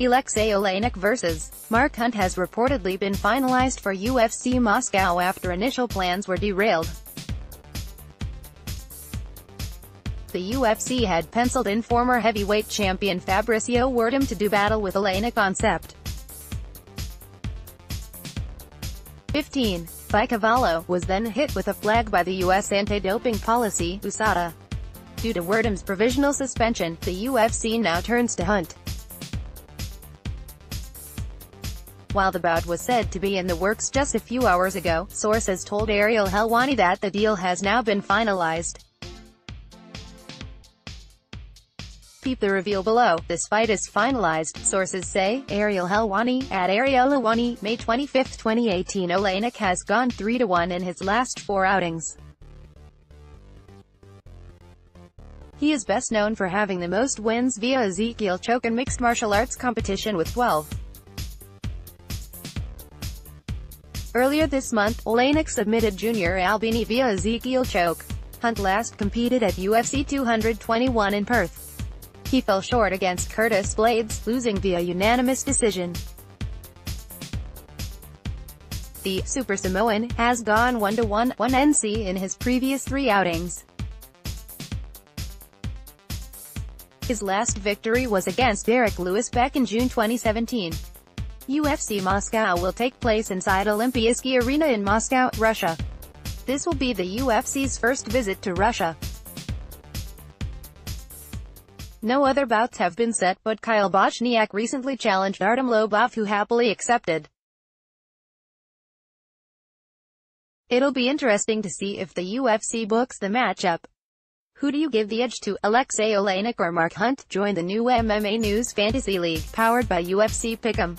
Aleksei Oleinik vs. Mark Hunt has reportedly been finalized for UFC Moscow after initial plans were derailed. The UFC had penciled in former heavyweight champion Fabricio Werdum to do battle with Oleinik on Sept. 15. Cavalo, was then hit with a flag by the U.S. anti-doping policy, USADA. Due to Werdum's provisional suspension, the UFC now turns to Hunt. While the bout was said to be in the works just a few hours ago, sources told Ariel Helwani that the deal has now been finalized. Peep the reveal below. This fight is finalized, sources say. Ariel Helwani, at Ariel Helwani, May 25, 2018 Oleinik has gone 3-1 in his last four outings. He is best known for having the most wins via Ezekiel choke in mixed martial arts competition with 12. Earlier this month, Oleinik submitted Junior Albini via Ezekiel choke. Hunt last competed at UFC 221 in Perth. He fell short against Curtis Blaydes, losing via unanimous decision. The Super Samoan has gone 1-1, 1 NC in his previous three outings. His last victory was against Derrick Lewis back in June 2017. UFC Moscow will take place inside Olympiyskiy Arena in Moscow, Russia. This will be the UFC's first visit to Russia. No other bouts have been set, but Kyle Bochniak recently challenged Artem Lobov who happily accepted. It'll be interesting to see if the UFC books the matchup. Who do you give the edge to, Aleksei Oleinik or Mark Hunt? Join the new MMA News Fantasy League, powered by UFC Pick'em.